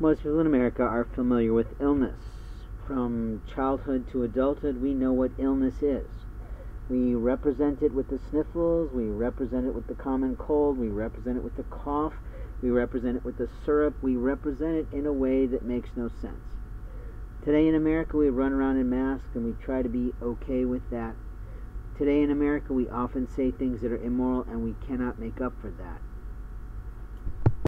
Most people in America are familiar with illness. From childhood to adulthood, we know what illness is. We represent it with the sniffles, we represent it with the common cold, we represent it with the cough, we represent it with the syrup, we represent it in a way that makes no sense. Today in America, we run around in masks and we try to be okay with that. Today in America, we often say things that are immoral and we cannot make up for that.